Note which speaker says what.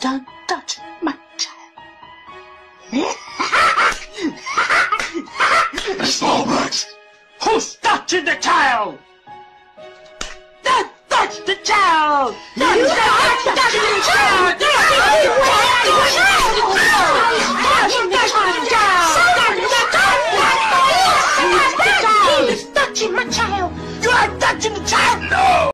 Speaker 1: Don't touch my child.
Speaker 2: Stallbacks!
Speaker 1: Who's touching the child? Don't touch the child! Don't touch the child!